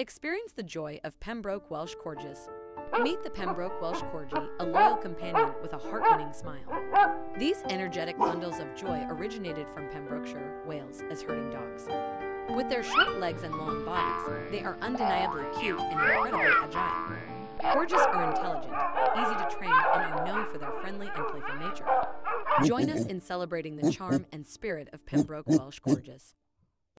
Experience the joy of Pembroke Welsh Corgis. Ah. Meet the Pembroke Welsh Corgi, a loyal companion with a heart-winning smile. These energetic bundles of joy originated from Pembrokeshire, Wales, as herding dogs. With their short legs and long bodies, they are undeniably cute and incredibly agile. Corgis are intelligent, easy to train, and are known for their friendly and playful nature. Join us in celebrating the charm and spirit of Pembroke Welsh Corgis.